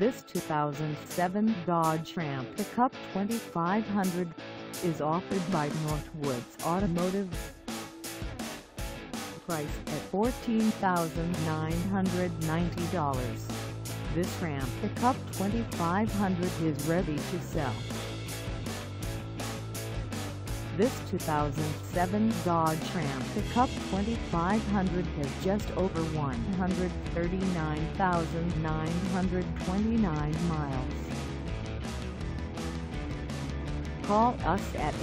This 2007 Dodge Ram Pickup 2500 is offered by Northwoods Automotive. Price at $14,990. This Ram Pickup 2500 is ready to sell. This 2007 Dodge Ram Pickup 2500 has just over 139,929 miles. Call us at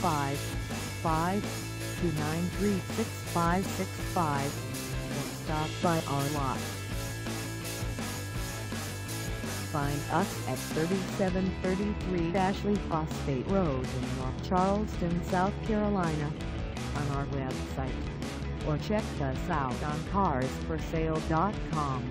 855-293-6565 or stop by our lot. Find us at 3733 Ashley Phosphate Road in North Charleston, South Carolina on our website or check us out on carsforsale.com.